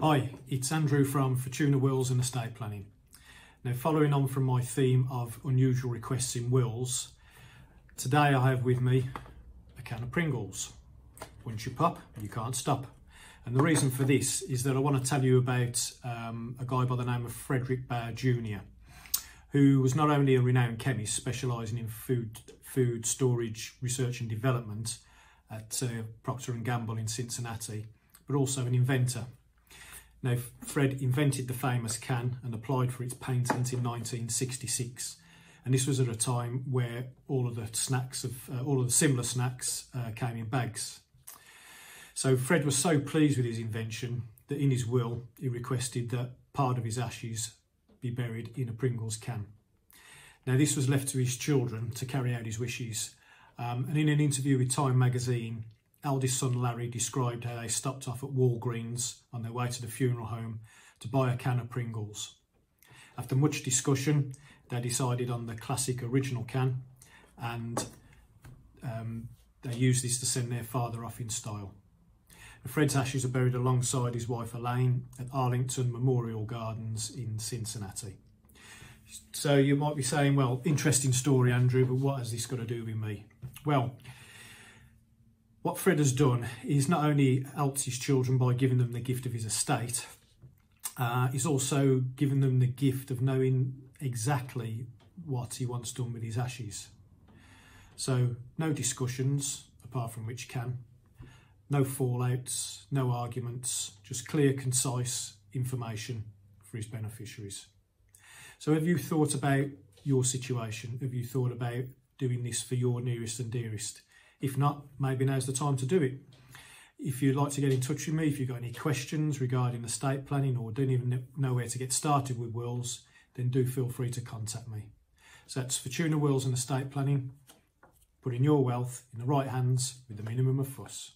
Hi, it's Andrew from Fortuna Wills and Estate Planning. Now, following on from my theme of unusual requests in wills, today I have with me a can of Pringles. Once you pop, you can't stop. And the reason for this is that I want to tell you about um, a guy by the name of Frederick Baur Jr., who was not only a renowned chemist specialising in food, food storage research and development at uh, Procter & Gamble in Cincinnati, but also an inventor now, Fred invented the famous can and applied for its patent in 1966. And this was at a time where all of the snacks of uh, all of the similar snacks uh, came in bags. So Fred was so pleased with his invention that in his will he requested that part of his ashes be buried in a Pringles can. Now this was left to his children to carry out his wishes. Um, and in an interview with Time magazine, eldest son Larry described how they stopped off at Walgreens on their way to the funeral home to buy a can of Pringles. After much discussion, they decided on the classic original can and um, they used this to send their father off in style. Fred's ashes are buried alongside his wife Elaine at Arlington Memorial Gardens in Cincinnati. So you might be saying, well, interesting story, Andrew, but what has this got to do with me? Well, what Fred has done is not only helped his children by giving them the gift of his estate, uh, he's also given them the gift of knowing exactly what he wants done with his ashes. So no discussions, apart from which can, no fallouts, no arguments, just clear, concise information for his beneficiaries. So have you thought about your situation? Have you thought about doing this for your nearest and dearest? If not, maybe now's the time to do it. If you'd like to get in touch with me, if you've got any questions regarding estate planning or don't even know where to get started with wills, then do feel free to contact me. So that's Fortuna Wills and Estate Planning, putting your wealth in the right hands with the minimum of fuss.